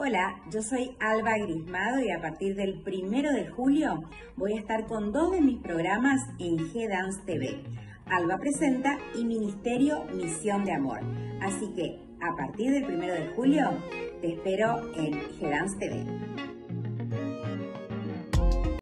Hola, yo soy Alba Grismado y a partir del primero de julio voy a estar con dos de mis programas en G-Dance TV. Alba presenta y Ministerio Misión de Amor. Así que a partir del primero de julio te espero en G-Dance TV.